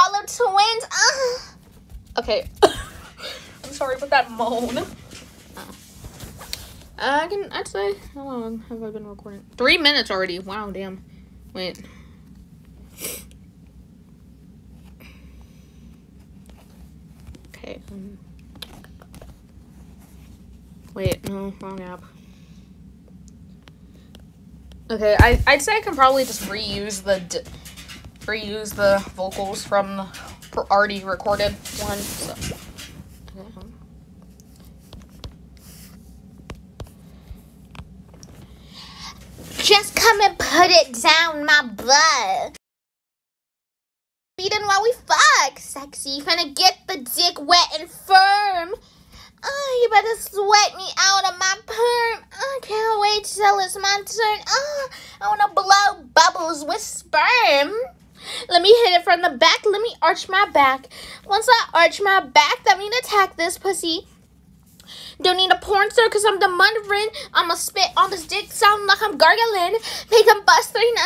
Follow twins. Uh. Okay. I'm sorry about that moan. Oh. I can. I'd say. How long have I been recording? Three minutes already. Wow. Damn. Wait. Okay. Um, wait. No. Wrong app. Okay. I. I'd say I can probably just reuse the. Reuse the vocals from the already recorded one. So. Just come and put it down my butt. Beating while we fuck, sexy. Finna get the dick wet and firm. Oh, you better sweat me out of my perm. I can't wait till it's my turn. Oh, I wanna blow bubbles with sperm. Let me hit it from the back. Let me arch my back. Once I arch my back, that mean attack this pussy. Don't need a porn star because I'm the murdering. I'ma spit on this dick, sound like I'm gargling. Make him bust three nuts.